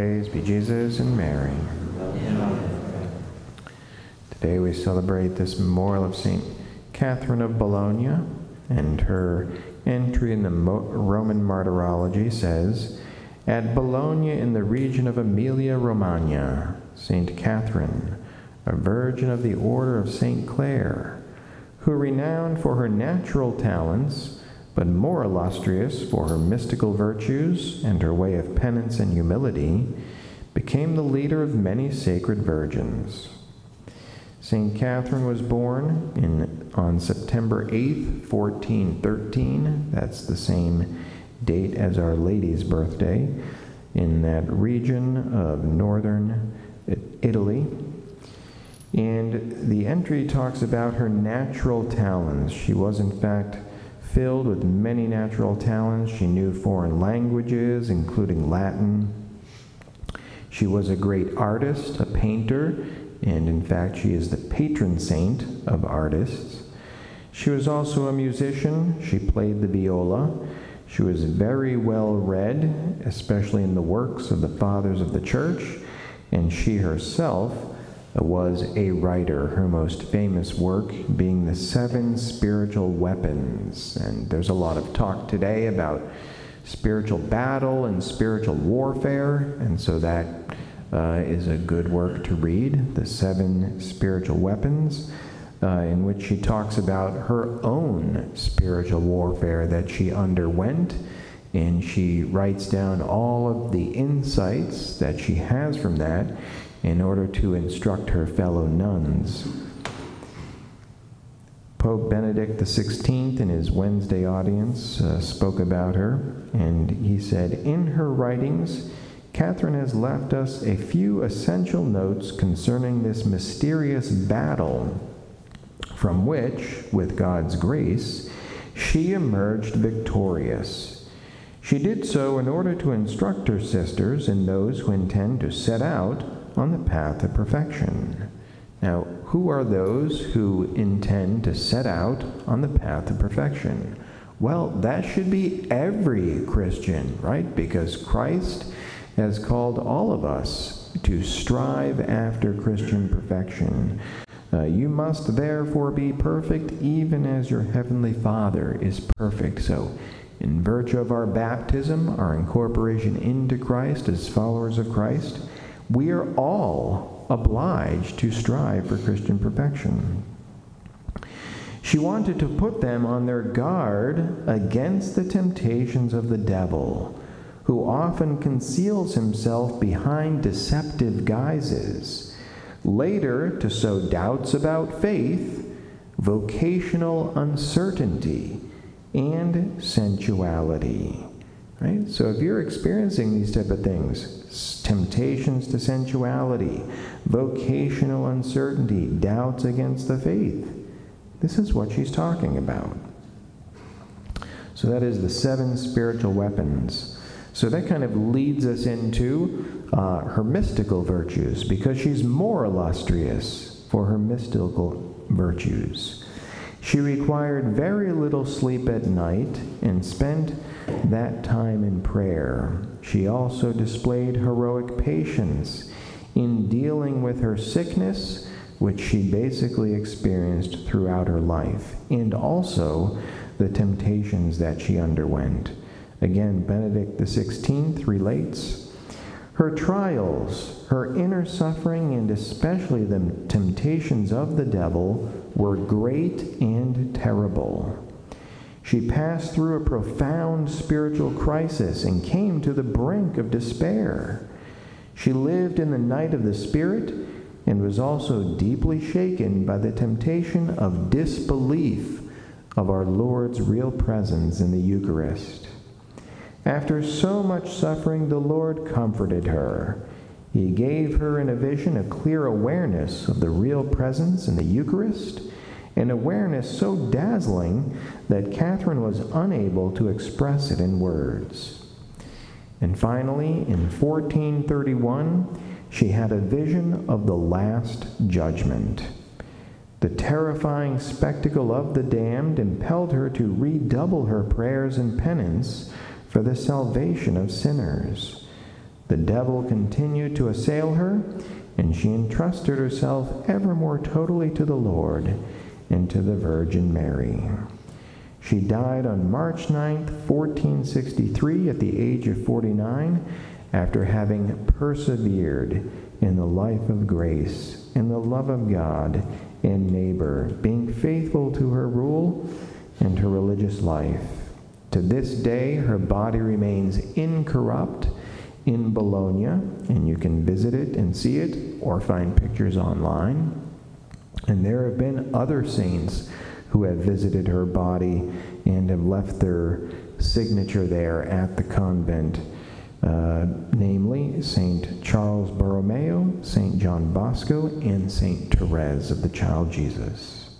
Praise be Jesus and Mary. Today we celebrate this memorial of St. Catherine of Bologna, and her entry in the Roman Martyrology says, At Bologna in the region of Emilia Romagna, St. Catherine, a virgin of the order of St. Clare, who renowned for her natural talents, but more illustrious for her mystical virtues and her way of penance and humility, became the leader of many sacred virgins. St. Catherine was born in, on September 8, 1413. That's the same date as Our Lady's birthday in that region of northern Italy. And the entry talks about her natural talents. She was, in fact, filled with many natural talents. She knew foreign languages, including Latin. She was a great artist, a painter, and in fact, she is the patron saint of artists. She was also a musician. She played the viola. She was very well read, especially in the works of the fathers of the church, and she herself was a writer, her most famous work being the Seven Spiritual Weapons. And there's a lot of talk today about spiritual battle and spiritual warfare, and so that uh, is a good work to read, The Seven Spiritual Weapons, uh, in which she talks about her own spiritual warfare that she underwent. And she writes down all of the insights that she has from that in order to instruct her fellow nuns. Pope Benedict XVI, in his Wednesday audience, uh, spoke about her, and he said, In her writings, Catherine has left us a few essential notes concerning this mysterious battle from which, with God's grace, she emerged victorious. She did so in order to instruct her sisters and those who intend to set out on the path of perfection. Now, who are those who intend to set out on the path of perfection? Well, that should be every Christian, right? Because Christ has called all of us to strive after Christian perfection. Uh, you must therefore be perfect, even as your heavenly Father is perfect. So, in virtue of our baptism, our incorporation into Christ as followers of Christ, we are all obliged to strive for Christian perfection. She wanted to put them on their guard against the temptations of the devil who often conceals himself behind deceptive guises, later to sow doubts about faith, vocational uncertainty, and sensuality. Right? So if you're experiencing these type of things, temptations to sensuality, vocational uncertainty, doubts against the faith, this is what she's talking about. So that is the seven spiritual weapons so that kind of leads us into uh, her mystical virtues because she's more illustrious for her mystical virtues. She required very little sleep at night and spent that time in prayer. She also displayed heroic patience in dealing with her sickness, which she basically experienced throughout her life, and also the temptations that she underwent. Again, Benedict XVI relates her trials, her inner suffering, and especially the temptations of the devil were great and terrible. She passed through a profound spiritual crisis and came to the brink of despair. She lived in the night of the Spirit and was also deeply shaken by the temptation of disbelief of our Lord's real presence in the Eucharist. After so much suffering, the Lord comforted her. He gave her in a vision a clear awareness of the real presence in the Eucharist, an awareness so dazzling that Catherine was unable to express it in words. And finally, in 1431, she had a vision of the Last Judgment. The terrifying spectacle of the damned impelled her to redouble her prayers and penance for the salvation of sinners. The devil continued to assail her, and she entrusted herself ever more totally to the Lord and to the Virgin Mary. She died on March 9, 1463, at the age of 49, after having persevered in the life of grace, in the love of God and neighbor, being faithful to her rule and her religious life. To this day, her body remains incorrupt in Bologna, and you can visit it and see it or find pictures online. And there have been other saints who have visited her body and have left their signature there at the convent, uh, namely St. Charles Borromeo, St. John Bosco, and St. Therese of the Child Jesus.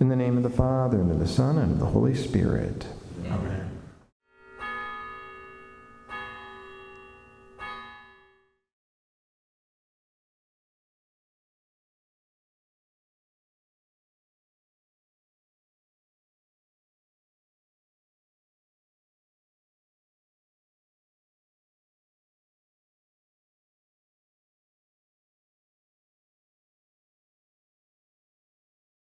In the name of the Father, and of the Son, and of the Holy Spirit. Amen.